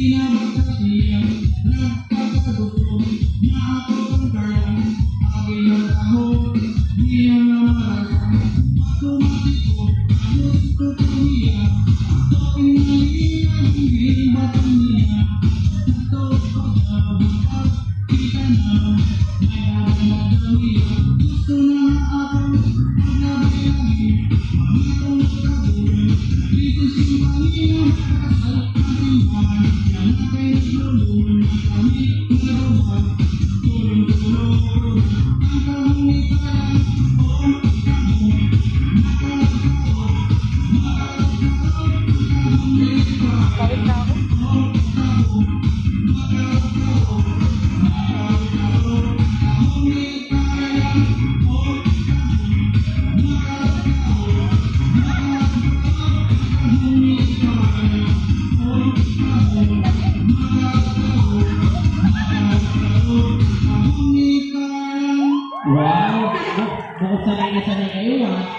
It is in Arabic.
Thank you. Wow! Mukhang sanay na sanay kayo ah.